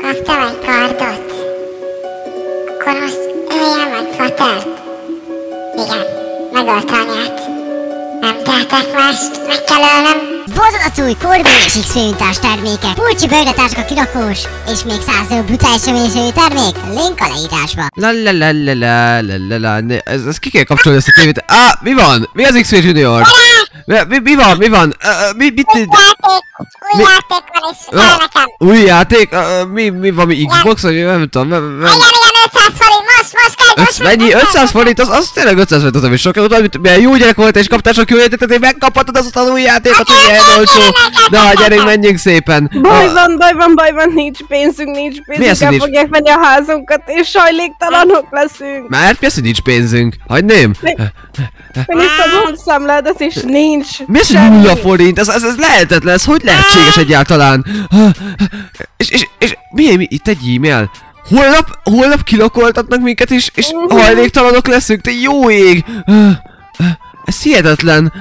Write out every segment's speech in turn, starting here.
kaptam egy kardot. Akkor azt öljem meg fatert. Igen, megölt anyát. Nem tehetek mást, meg kell ölnöm. Vadonatúj Corbin és x termékek, Pulcsi bőrletáska kirakós, és még 100 darab brutális remélésői termék, link a leírásba. La la la la la la la ez, ez ki kell kapcsolni ezt a tévét? Á, mi van? Mi az x Junior? Mi, mi, mi van? Mi van? Ö, ö, mi, mit, Új játék, új Mi- játék van is, Ja. kell nekem. új játék? Ö, ö, Mi, mi van, mi Xbox, vagy nem tudom, nem, nem. Igen, igen, 500 forint, mennyi? 500 forint? Az, az tényleg 500 forint, az ami sok. Tudod, mit- milyen jó gyerek volt, és kaptál sok jó játékot, és megkaphatod azt az új játékot, hogy ilyen olcsó. Na, gyerünk, menjünk szépen. Baj van, baj van, baj van, nincs pénzünk, nincs Mi az, pénzünk, el fogják venni a házunkat, és sajléktalanok leszünk. Mert mi az, hogy nincs pénzünk? Hagyném? Megnéztem a bankszámládat, és nincs Mi az, hogy semmi. nulla forint? Ez, ez, ez lehetetlen, ez hogy lehetséges egyáltalán? És, és, és mi, mi itt egy e-mail? Holnap, holnap kilakoltatnak minket, és, és hajléktalanok leszünk, te jó ég! Ez hihetetlen.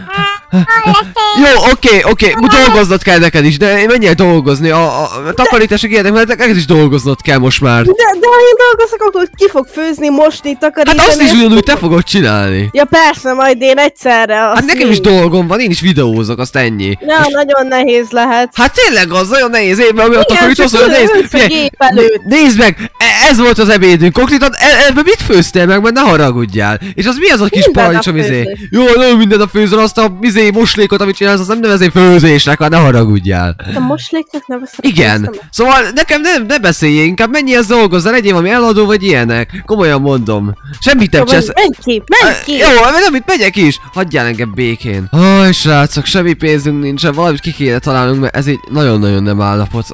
Jó, oké, oké, dolgoznod kell neked is, de menjél dolgozni, a, a takarítások ilyenek, mert neked is dolgoznod kell most már. De, de ha én dolgozok, akkor ki fog főzni, mosni, takarítani? Hát azt is ugyanúgy te fogod csinálni. Ja persze, majd én egyszerre. Hát nekem is nincs. dolgom van, én is videózok, azt ennyi. Ja, nagyon nehéz lehet. Hát tényleg az nagyon nehéz, én mert a takarítósz, előtt. Nézd meg, e- ez volt az ebédünk, konkrétan e- ebben mit főztél meg, mert ne haragudjál. És az mi az a kis paradicsom izé? Jó, nem minden a főzöl, azt a izé moslékot, amit csinálsz, azt nem nevezé főzésnek, hát ne haragudjál. A mosléknak neveztem. Igen. Szóval nekem nem, ne beszéljél, inkább menjél az dolgozzal, legyél valami eladó vagy ilyenek. Komolyan mondom. Semmit nem Menj csesz. ki, menj ki! Jó, nem itt megyek is! Hagyjál engem békén. Aj, srácok, semmi pénzünk nincsen, valamit ki kéne találnunk, mert ez így nagyon-nagyon nem állapot.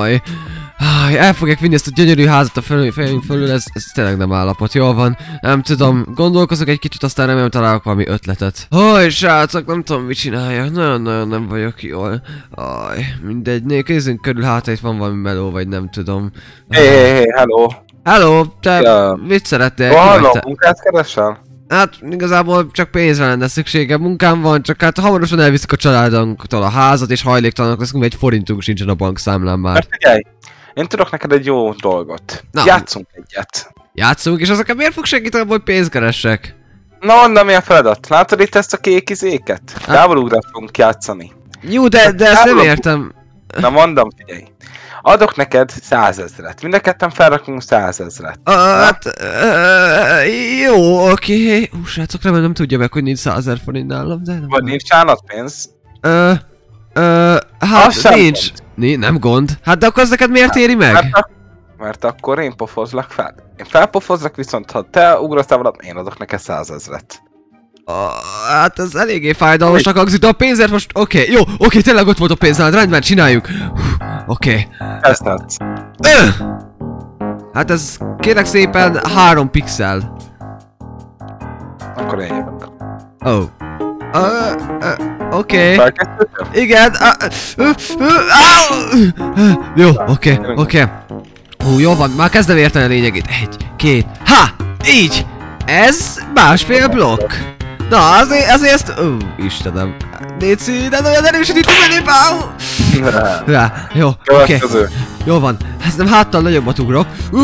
Aj. Aj, el fogják vinni ezt a gyönyörű házat a felül, fejünk fölül, ez, ez tényleg nem állapot, jól van. Nem tudom, gondolkozok egy kicsit, aztán remélem találok valami ötletet. Aj, srácok, nem tudom mit csináljak, nagyon-nagyon nem vagyok jól. Aj, mindegy, né, nézzünk körül, hát itt van valami meló, vagy nem tudom. Hé, hé, hé, hello. Hello, te Ja. mit szeretnél? Halló, te? munkát keresel? Hát igazából csak pénzre lenne szüksége, munkám van, csak hát hamarosan elviszik a családunktól a házat, és hajléktalanok leszünk, egy forintunk sincsen a bankszámlán már. Mert figyelj, én tudok neked egy jó dolgot. Na. Játszunk egyet. Játszunk, és az nekem miért fog segíteni, hogy pénzt keressek? Na, onnan mi a feladat? Látod itt ezt a kék izéket? Távolugrat fogunk játszani. Jó, de, de ezt nem értem. Na mondom, figyelj. Adok neked százezret. Mind a ketten felrakunk százezret. Hát, jó, oké. Hú, srácok, remélem nem tudja meg, hogy nincs 100 ezer forint nálam, de. Vagy nincs állatpénz? Ö, ö, hát nincs. Ni, nem gond. Hát de akkor az neked miért éri meg? Mert, ak- mert akkor én pofozlak fel. Én felpofozlak, viszont ha te ugrasz távolabban, én adok neked százezret. Ah, hát ez eléggé fájdalmasnak hangzik, de a pénzért most... Oké, okay, jó, oké, okay, tényleg ott volt a pénz nálad, rendben, csináljuk. Oké. Ezt adsz. Okay. Hát ez kérlek szépen három pixel. Akkor én jövök. Ó. Oh. Uh, uh, Oké. Okay. Igen. Jó, oké, okay, oké. Okay. Hú, jó van, már kezdem érteni a lényegét. Egy, két, ha! Így! Ez másfél blokk. Na, azért, azért ezt... Ó, Istenem. Néci, de olyan erősen itt belép, áú! Ja, jó, oké. Okay. Jó van, ez nem háttal nagyobbat ugrok. Ú,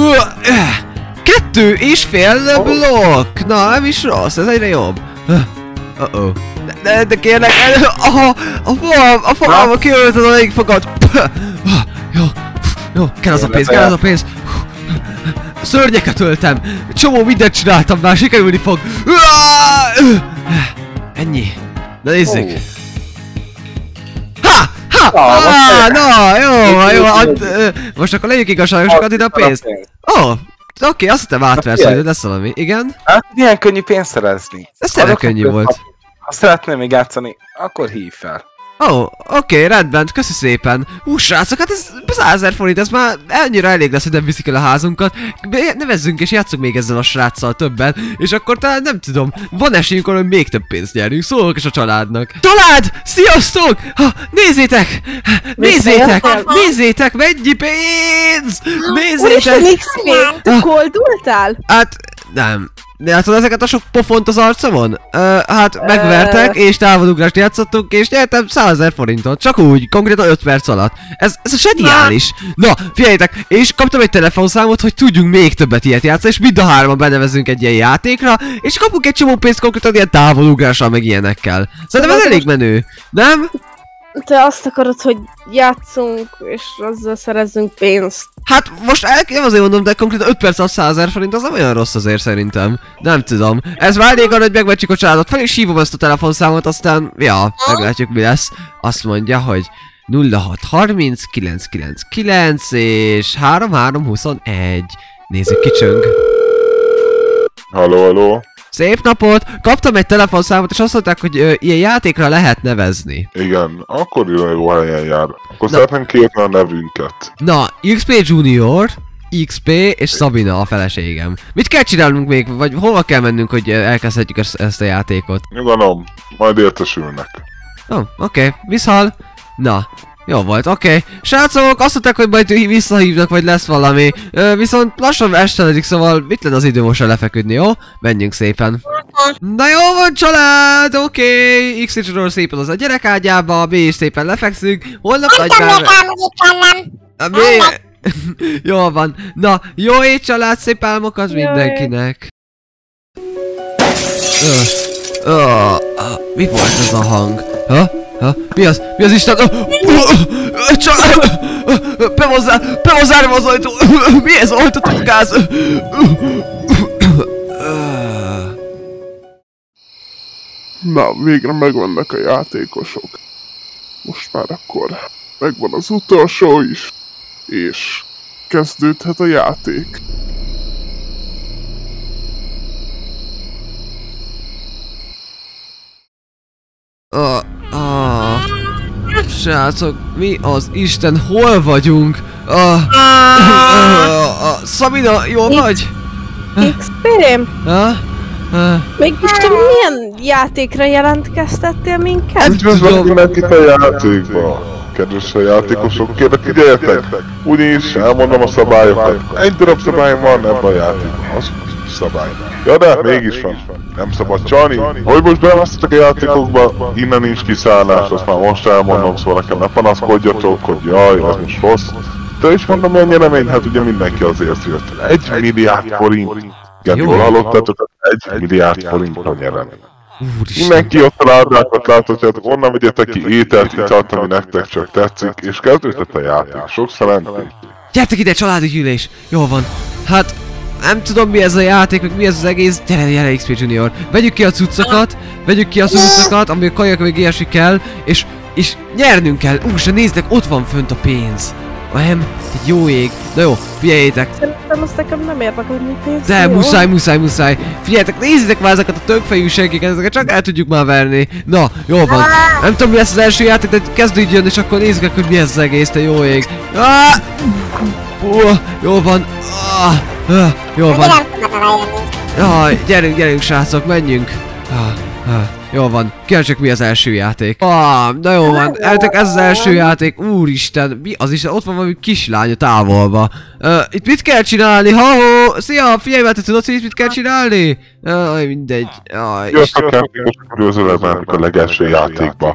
Kettő és fél blokk! Na, nem is rossz, ez egyre jobb. Uh oh. De, de, kérlek, el, aha, a fogalm, a fogalma kiöltöd a egyik fogad. Jó, jó, kell az a pénz, kell az a pénz. Szörnyeket öltem, csomó mindent csináltam már, sikerülni fog. Ennyi. Na nézzük. Ha! Ha! Ah, na, jó, jó, ad, most akkor legyünk igazságosak, add ide a pénzt. Ó, oh, oké, azt hittem átversz, hogy lesz valami. Igen? Hát milyen könnyű pénzt szerezni. Ez tényleg könnyű volt. hat- Ha szeretnél még játszani, akkor hív fel. Ó, oh, oké, rendben, köszi szépen. Hú, srácok, hát ez 100 ezer forint, ez már annyira elég lesz, hogy nem viszik el a házunkat. Nevezzünk és játszunk még ezzel a sráccal többen, és akkor talán nem tudom, van esélyünk arra, hogy még több pénzt nyerünk, szólok is a családnak. Család! Sziasztok! Ha, nézzétek! Nézzétek! Nézzétek, mennyi pénz! Úristen, Nézzétek! XP! Te koldultál? Hát, nem. Látod ezeket a sok pofont az arcomon? Ö, hát megvertek, és távolugrást játszottunk, és nyertem 100 ezer forintot. Csak úgy, konkrétan 5 perc alatt. Ez, ez zseniális. Na, figyeljétek, és kaptam egy telefonszámot, hogy tudjunk még többet ilyet játszani, és mind a hárman benevezünk egy ilyen játékra, és kapunk egy csomó pénzt konkrétan ilyen távolugrással, meg ilyenekkel. Szerintem ez elég menő, nem? Te azt akarod, hogy játszunk, és azzal szerezzünk pénzt. Hát most el, nem azért mondom, de konkrétan 5 perc az 100 ezer forint, az nem olyan rossz azért szerintem. Nem tudom. Ez már elég arra, hogy megvetjük a családot. Fel is hívom ezt a telefonszámot, aztán, ja, meglátjuk mi lesz. Azt mondja, hogy 0630 999 és 3321. Nézzük ki csöng. Halló, halló. Szép napot! Kaptam egy telefonszámot, és azt mondták, hogy ö, ilyen játékra lehet nevezni. Igen, akkor jó helyen jár. Akkor szeretném kérni a nevünket. Na, XP Junior, XP és Szabina a feleségem. Mit kell csinálnunk még, vagy hova kell mennünk, hogy elkezdhetjük ezt, ezt a játékot? Nyugalom, majd értesülnek. Ó, oh, oké, okay. viszhal. Na, jó volt, oké. Okay. Srácok, azt mondták, hogy majd visszahívnak, vagy lesz valami. Ö, viszont lassan esteledik, szóval mit lenne az idő most lefeküdni, jó? Menjünk szépen. Na jó van család, oké. Okay. x szépen az a gyerekágyába, mi is szépen lefekszünk. Holnap nagy Tudom, már... még álmodni kellem. A mi... Jó van. Na, jó ét család, szép álmokat mindenkinek. Ö, ö, ö, mi volt ez a hang? Ha? Ha? Mi az? Mi az Isten? Ö, Be zár- be van zárva az ajtó! Mi ez? Oltatok gáz! Na, végre megvannak a játékosok. Most már akkor megvan az utolsó is. És kezdődhet a játék. A, srácok, mi az Isten, hol vagyunk? A, a, a, Szabina, jól vagy? XP? Ha? Mégis te milyen játékra jelentkeztettél minket? Üdvözlök mindenkit a játékba! Kedves a játékosok, kérlek figyeljetek! Úgyis elmondom a szabályokat. Egy darab szabály van ebben a játékban, az szabály. Ja de mégis van. Nem szabad csalni. Hogy most beválasztottak a játékokba, innen nincs kiszállás, azt már most elmondom, szóval nekem ne panaszkodjatok, hogy jaj, ez most rossz. De is mondom, hogy a nyeremény, hát ugye mindenki azért jött. Egy milliárd forint. Igen, Jó. jól hallottátok, egy milliárd forint a nyeremény. Úristen. Mindenki ott a ládákat láthatjátok, onnan vegyetek ki ételt, italt, ami nektek csak tetszik, és kezdődhet a játék. Sok szerencsét! Gyertek ide, családi gyűlés! Jól van. Hát, nem tudom mi ez a játék, meg mi ez az egész. Gyere, gyere XP Junior. Vegyük ki a cuccokat, vegyük ki a cuccokat, ami a kajak meg ilyesmi kell, és, és nyernünk kell. Úristen, nézztek, ott van fönt a pénz. Nem? Egy jó ég. Na jó, figyeljétek. Szerintem azt nekem nem érdekel, pénzt. De jó? muszáj, muszáj, muszáj. Figyeljetek, nézzétek már ezeket a többfejű senkiket, ezeket csak el tudjuk már verni. Na, jó van. Nem tudom mi lesz az első játék, de kezdődjön, és akkor nézzük, hogy mi ez az egész, te jó ég. Ah! Hú, jó van. Ah, ah, jó van. Jaj, gyerünk, gyerünk srácok, menjünk. Ah, ah, jó van, kérdezzük mi az első játék. Ah, na jó van, eltek ez az első játék, úristen, mi az is, ott van valami kislány a távolba. Uh, itt mit kell csinálni, ha Szia, figyelj már, te tudod, hogy itt mit kell csinálni? Jaj, mindegy, jaj, Jöttek játékosok körülzőlevelnek a legelső játékba.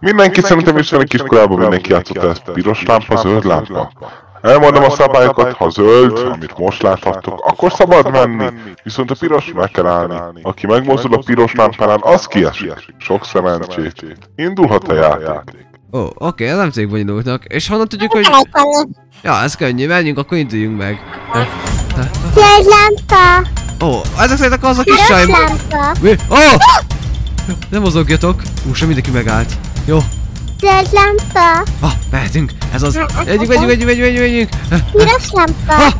Mindenki szerintem ismeri kiskorában mindenki játszott ezt. Piros lámpa, zöld lámpa. Elmondom a szabályokat, ha zöld, amit most láthattok, akkor szabad menni, viszont a piros meg kell állni. Aki megmozdul a piros lámpánál, az kiesik. Sok szerencsét. Indulhat a játék. Ó, oh, oké, okay, nem cég bonyolultnak. És honnan tudjuk, hogy... Ja, ez könnyű, menjünk, akkor induljunk meg. Zöld lámpa. Ó, oh, ezek szerint akkor az a kis Piros saj... lámpa. Mi? Ó! Oh! Nem mozogjatok! Ú, sem mindenki megállt. Jó. Zöld lámpa. Ah, mehetünk. Ez az. Megyünk, megyünk, megyünk, megyünk, megyünk. Piros lámpa. Ah!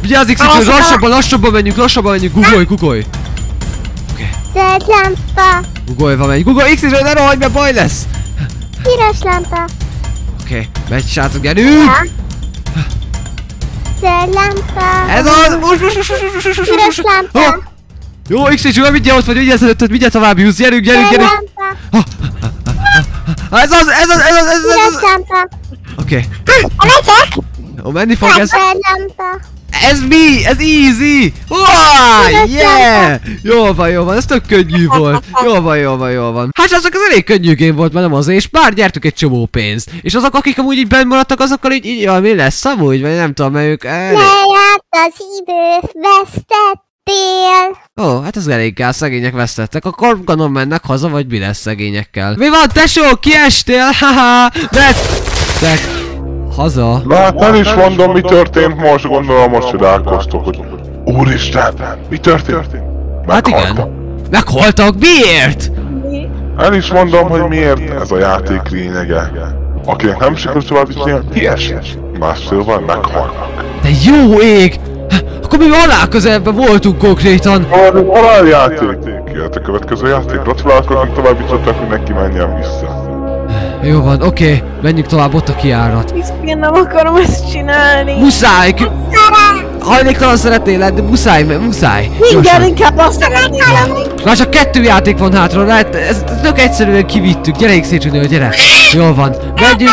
Vigyázz, X, hogy lassabban, lassabban menjünk, lassabban menjünk. Gugolj, gugolj. Zöld lámpa. Gugolva menj. Gugolj, X, ne rohagy, mert baj lesz. Piros lámpa. Oké, okay, megy, srácok, gyerünk. Zöld lámpa. Ez az. Most, most, most, most, most, most, Piros lámpa. Ah! Jó, X, mindjárt ott vagy, vigyázz előtted, mindjárt tovább jussz. Gyerünk, gyerünk, Zöld gyerünk. lámpa. Ah, Ez az, ez az, ez az, ez az, ez az. Oké. Megyek. Jó, menni fog ez. Ez mi? Ez easy! Wow, yeah! Jó van, jó van, ez tök könnyű volt. Jó van, jó van, jó van. Hát azok az elég könnyű game volt, mert nem az, és bár gyertük egy csomó pénzt. És azok, akik amúgy így benn maradtak, azokkal így, így jaj, mi lesz amúgy, vagy nem tudom, mert ők elég... Lejárt az idő, vesztettél. Ó, hát ez elég gáz, szegények vesztettek. Akkor gondolom mennek haza, vagy mi lesz szegényekkel. Mi van, tesó? Kiestél? Haha! De... Haza? Na hát el is mondom, mi történt most, gondolom most csodálkoztok, hogy... Úristen, mi történt? Hát igen. Meghaltak? Miért? El is mondom, hogy miért ez a játék lényege. Akinek nem sikerült tovább jutni, kiesik. Más szóval meghalnak. De jó ég! Akkor mi alá közelben voltunk konkrétan. Valami haláljáték. Jöhet a következő játék. Gratulálkozunk, tovább jutottak, hogy neki menjen vissza. Jó van, oké, menjünk tovább, ott a kiárat. Én nem akarom ezt csinálni. Muszáj! k- Hajléktalan szeretnél lenni, de muszáj, mert muszáj. Igen, Gyorsan. inkább azt szeretném. Már csak kettő játék van hátra, lehet, ez tök egyszerűen kivittük. Gyere, Junior, gyere. Jól van. Menjünk,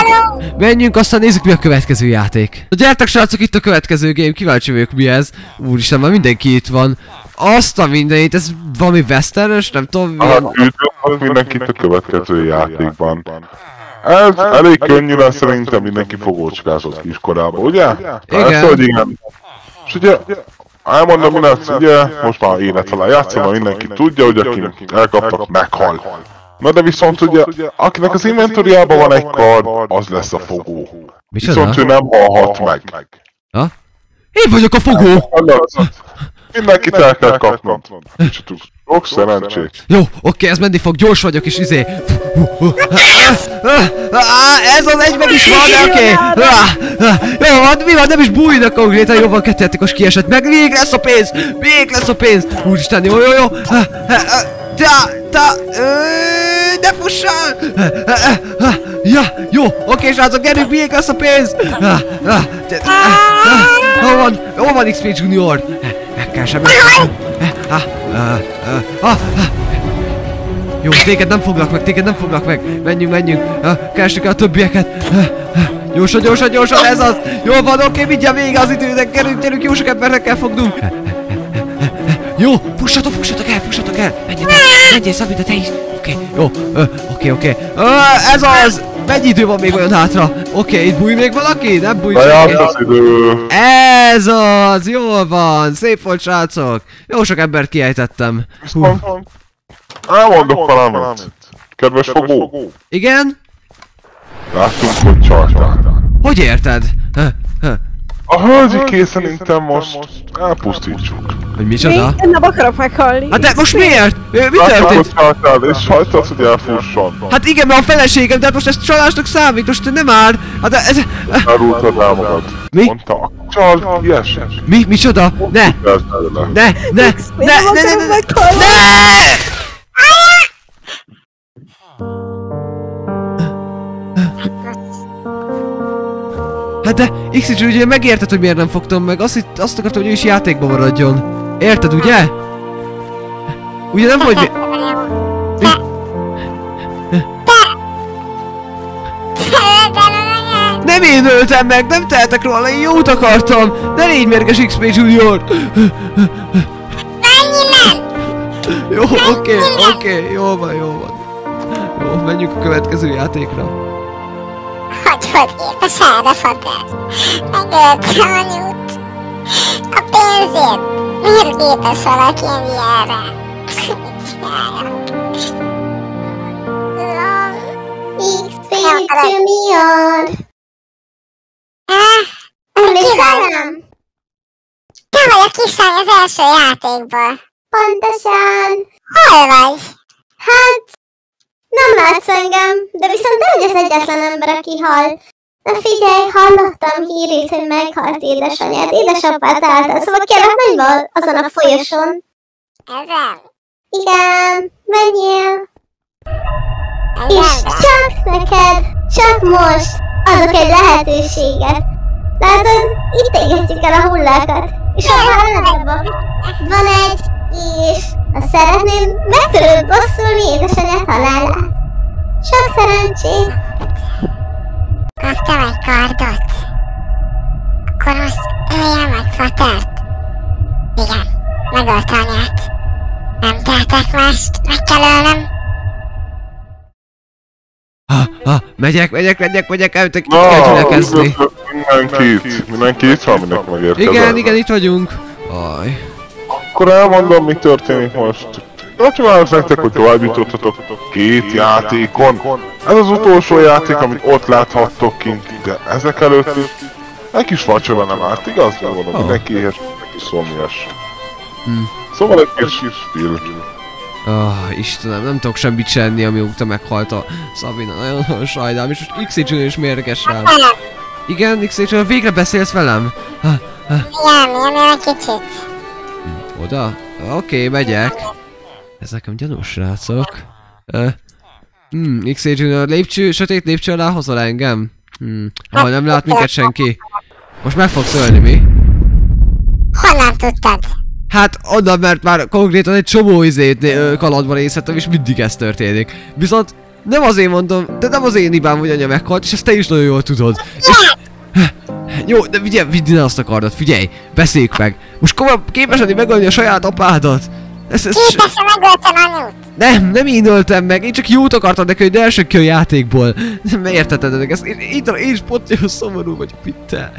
menjünk, aztán nézzük mi a következő játék. Gyertek srácok, itt a következő game, kíváncsi vagyok mi ez. Úristen, már mindenki itt van. Azt a mindenit, ez valami westernes, nem tudom mi. Hát üdvözlök mindenkit a következő játékban. Ez elég könnyű lesz, szerintem mindenki fogócskázott kiskorában, ugye? Persze, hogy igen. És ugye, elmondom, mi lesz, ugye, most már élet alá játszom, mindenki tudja, hogy aki elkaptak, meghal. Na de viszont ugye, akinek az inventoriában van egy kard, az lesz a fogó. Viszont ő nem halhat meg. Én vagyok a fogó! Mindenkit el kell kapnod. Kicsit sok szerencsét. Jó, oké, ez menni fog, gyors vagyok és izé. Ez az egy meg is van, oké. Jó van, mi van, nem is bújnak konkrétan, jó van, kettőjátékos kiesett meg, még lesz a pénz, még lesz a pénz. Úristen, jó, jó, jó. Ta, ta, ö, ne fussál! Ja, jó, oké, srácok, gyerünk, még lesz a pénz! Hol van, hol van XP Junior? Meg kell sem Jó, téged nem foglak meg, téged nem foglak meg. Menjünk, menjünk. Kell a többieket. Gyorsan, gyorsan, gyorsan, ez az! Jó van, oké, mindjárt vége az időnek, gyerünk, gyerünk, jó sok embernek kell fognunk. Jó, fussatok, fussatok el, fussatok el! Menjél, menjél, Szabi, de te is! Oké, jó, oké, oké. Ez az! Mennyi idő van még olyan hátra? Oké, itt búj még valaki? Nem búj Lejárt az idő. Ez az! Jól van! Szép volt, srácok! Jó sok embert kiejtettem. Hú. Elmondok valamit. Kedves fogó, Igen? láttunk, hogy csaltál. Hogy érted? A hölgyi kész szerintem most elpusztítsuk. Hogy micsoda? Én nem akarok meghalni. Hát de most miért? Mi történt? csaltál, és hagytad, hogy elfusson. Hát igen, mert a feleségem, de hát most ez csalásnak számít, most nem már. Hát de ez... Elrúltad el magad. Mi? Mondta, csal, ilyes. Mi? Micsoda? Ne! Ne! Ne! Ne! Ne! Ne! Ne! Ne! Hát de x ugye megérted, hogy miért nem fogtam meg. Azt, azt akartam, hogy ő is játékban maradjon. Érted, ugye? Ugye nem vagy... Nem én öltem meg, nem tehetek róla, én jót akartam! Ne légy mérges XP Junior! Jó, oké, oké, jó van, jó van. Jó, menjünk a következő játékra. Hogy hogy képes erre fotás? Megölte anyút. A pénzért. Miért képes valaki ilyenre? Mit csináljak? XP Junior. Ah, Emlékszem? Te vagy a kislány az első játékból. Pontosan. Hol vagy? Hát, nem látsz engem, de viszont te vagy az egyetlen ember, aki hal. Na figyelj, hallottam hírét, hogy meghalt édesanyád, édesapád által, szóval kérlek, menj val azon a folyosón. Ezen? Igen, menjél. És csak neked, csak most adok egy lehetőséget. Látod, itt égetjük el a hullákat. És a vállalatban van egy, és ha szeretném, meg tudod bosszulni édesanyád halálát. Szerencsét! Kaptam egy kardot. Akkor azt öljem meg Fatert. Igen, megölt anyát. Nem tehetek mást, meg kell ölnöm. Ha, ha, megyek, megyek, megyek, megyek, itt Na, kell gyülekezni. mindenkit, mindenki itt van, mindenki megérkezett. Igen, igen, itt vagyunk. Aj. Akkor elmondom, mi történik most. Gratulálok nektek, hogy tovább jutottatok két játékon. Ez az utolsó játék, amit ott láthattok kint, de ezek előtt is egy kis vacsora nem árt, igaz? Megmondom, Ó. mindenki éhes, mindenki szomjas. Hmm. Szóval egy kis film. Ah, Istenem, nem tudok semmit se enni, amióta meghalt a Szabina. Nagyon, nagyon sajnálom, és most x is mérges rám. Nem, Igen, x végre beszélsz velem? Ha, igen, igen, egy kicsit. oda? Oké, megyek. Ez nekem gyanús, srácok. Uh, hmm, x Junior lépcső, sötét lépcső alá hozol engem? Hmm, ahol nem lát minket senki. Most meg fogsz ölni, mi? Honnan tudtad? Hát onnan, mert már konkrétan egy csomó izét kalandban részletem, és mindig ez történik. Viszont nem az én mondom, de nem az én hibám, hogy anya meghalt, és ezt te is nagyon jól tudod. És... Jó, de figyelj, vidd azt a kardot, figyelj, beszéljük meg. Most komolyan képes lenni megölni a saját apádat? Ez, ez, Képes-e megöltem anyút? nem, nem én öltem meg, én csak jót akartam neki, hogy ne essek ki a játékból. Nem érteted meg ezt, én, én, én is pont szomorú vagyok, mint te.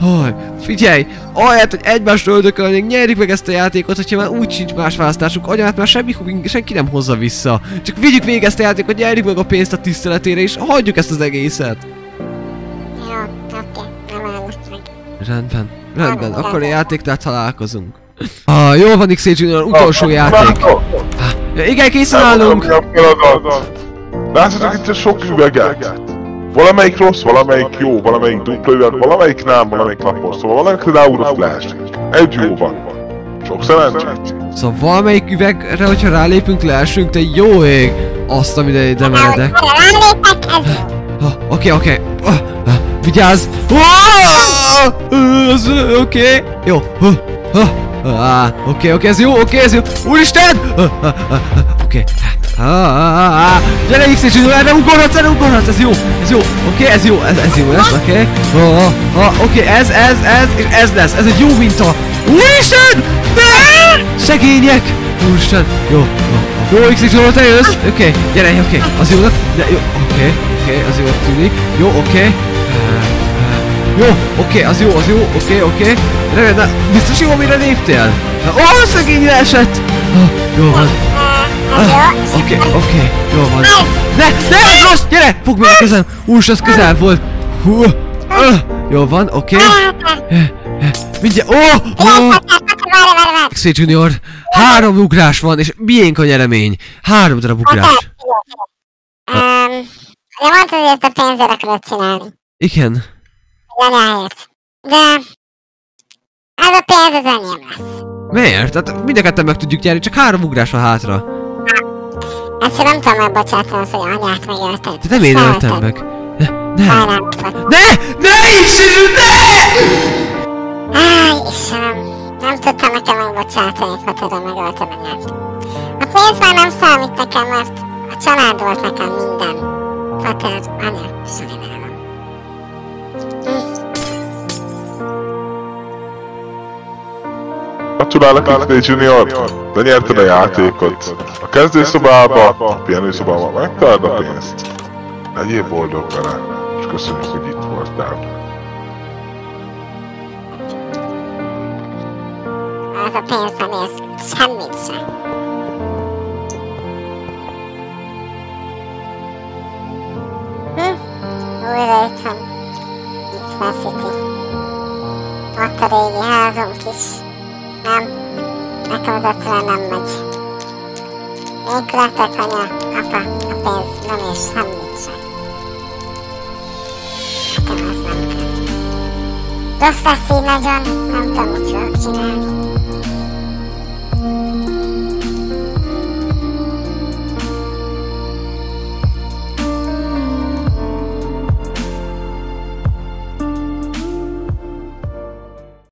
Haj, figyelj, ahelyett, hogy egymást öldökölnénk, nyerjük meg ezt a játékot, hogyha már úgy sincs más választásunk, anyát már semmi, senki nem hozza vissza. Csak vigyük végig ezt a játékot, nyerjük meg a pénzt a tiszteletére, és hagyjuk ezt az egészet. Jó, oké, nem állok meg. Rendben, rendben, akkor a játéknál találkozunk. Ah, jó van, XA Junior, utolsó játék. Ja, igen, készen állunk. Látjátok itt a sok üveget? Valamelyik rossz, valamelyik jó, valamelyik dupla üveg, valamelyik nem, valamelyik lapos, szóval valamelyik ráugrott leesik. Egy jó van. Sok szerencsét. Szóval valamelyik üvegre, hogyha rálépünk, leesünk, te jó ég! Azt, amire ide meredek. Ah, Oké, oké. Ah, ah, Vigyázz! Ah, ah, ez, Oké. Jó. Oké, oké, ez jó, oké, ez jó. Úristen! Oké. Gyere, X és Zsinó, erre ugorhatsz, erre ugorhatsz, ez jó, ez jó, oké, ez jó, ez, ez jó lesz, oké. Oké, ez, ez, ez, és ez lesz, ez egy jó minta. Úristen! Ne! Szegények! Úristen, jó, jó. Jó, X és Zsinó, te jössz? Oké, gyere, oké, az jó, de jó, oké, oké, az jó tűnik. Jó, oké. Jó, oké, az jó, az jó, oké, oké. Rendben, na, biztos jó, amire léptél? Na, Ó, szegény leesett! Ah, Jó van. Ah, Oké, oké, jó van. Ne, ne, ez rossz! Gyere, fogd meg a kezem! Úrs, ez közel volt. Hú, ah, jó van, oké. Mindjárt, ó, Jó, ó, Fatert, Fatert, várj, várj, várj. Xé Junior, három ugrás van, és miénk a nyeremény? Három darab ugrás. Figyelj, figyelj. Ehm, De mondtad, hogy ezt a pénzért akarod csinálni. Igen. Anyáért. De... Ez a pénz az enyém lesz. Miért? Tehát mind a ketten meg tudjuk nyerni, csak három ugrás van hátra. Ezt nem tudom megbocsátani, az, hogy anyát megölted. De nem én öltem meg. Ne, ne, Fatert. ne, ne, Xé ne! Áj, Istenem, nem tudtam nekem megbocsátani, Fatera megöltem anyát. A pénz már nem számít nekem, mert a család volt nekem minden. Fater, anya, sajnálom. Gratulálok X Junior, de nyerted a játékot. A kezdőszobába, a pihenőszobába megtaláld a pénzt. Legyél boldog vele, és köszönjük, hogy itt voltál. Az a pénz nem ér semmit sem. Hm? Újra itt van. X-Men City. Ott a régi házunk is. Nem, nekem az egyszerűen nem megy. Nélkületek, anya, apa, a pénz nem ér semmit sem. Nekem az nem kell. Rossz lesz így nagyon, nem tudom, mit fogok csinálni.